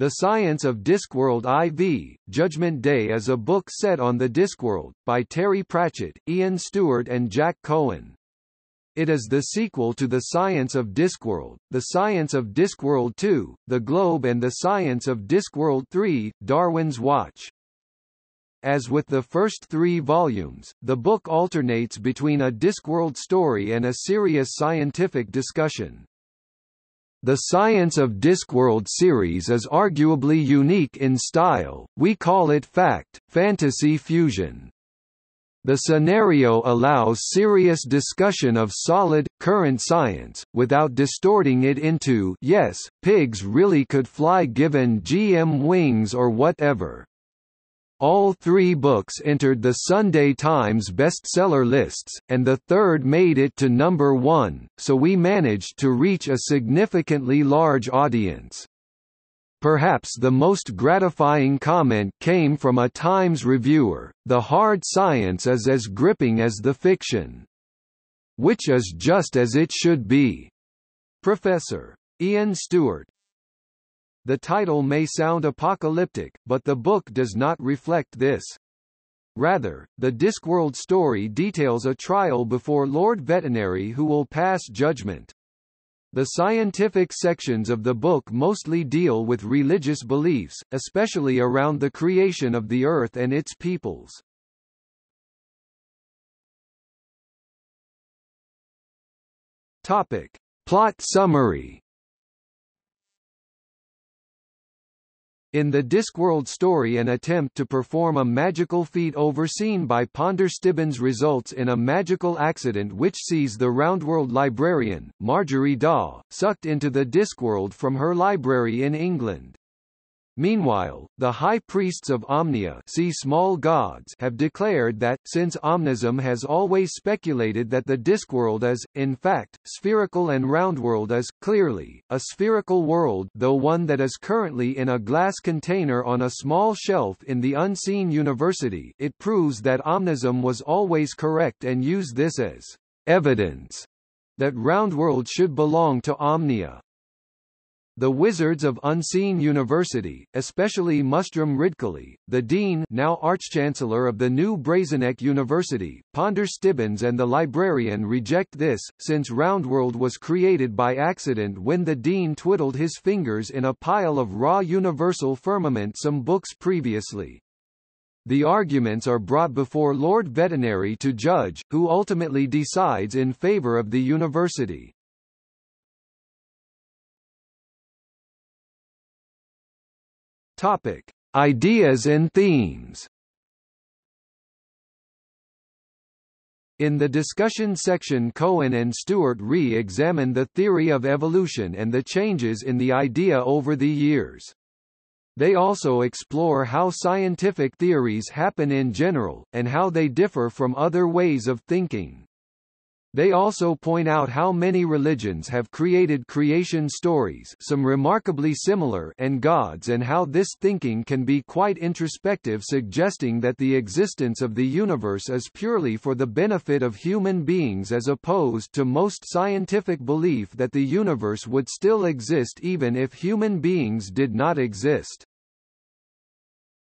The Science of Discworld IV, Judgement Day is a book set on the Discworld, by Terry Pratchett, Ian Stewart and Jack Cohen. It is the sequel to The Science of Discworld, The Science of Discworld 2, The Globe and The Science of Discworld 3, Darwin's Watch. As with the first three volumes, the book alternates between a Discworld story and a serious scientific discussion. The Science of Discworld series is arguably unique in style, we call it fact, fantasy fusion. The scenario allows serious discussion of solid, current science, without distorting it into yes, pigs really could fly given GM wings or whatever. All three books entered the Sunday Times bestseller lists, and the third made it to number one, so we managed to reach a significantly large audience. Perhaps the most gratifying comment came from a Times reviewer, the hard science is as gripping as the fiction. Which is just as it should be. Professor. Ian Stewart, the title may sound apocalyptic, but the book does not reflect this. Rather, the Discworld story details a trial before Lord Vetinari who will pass judgment. The scientific sections of the book mostly deal with religious beliefs, especially around the creation of the Earth and its peoples. Topic. Plot summary In the Discworld story an attempt to perform a magical feat overseen by Ponder Stibbons results in a magical accident which sees the Roundworld librarian, Marjorie Daw, sucked into the Discworld from her library in England. Meanwhile, the high priests of Omnia see small gods have declared that, since Omnism has always speculated that the Discworld is, in fact, spherical and Roundworld is, clearly, a spherical world though one that is currently in a glass container on a small shelf in the Unseen University it proves that Omnism was always correct and use this as evidence that Roundworld should belong to Omnia. The Wizards of Unseen University, especially Mustrum Ridcully, the Dean now Archchancellor of the new Brazeneck University, Ponder Stibbons and the Librarian reject this, since Roundworld was created by accident when the Dean twiddled his fingers in a pile of raw universal firmament some books previously. The arguments are brought before Lord Vetinari to judge, who ultimately decides in favor of the university. Topic: Ideas and themes. In the discussion section Cohen and Stewart re-examine the theory of evolution and the changes in the idea over the years. They also explore how scientific theories happen in general, and how they differ from other ways of thinking. They also point out how many religions have created creation stories some remarkably similar and gods and how this thinking can be quite introspective suggesting that the existence of the universe is purely for the benefit of human beings as opposed to most scientific belief that the universe would still exist even if human beings did not exist.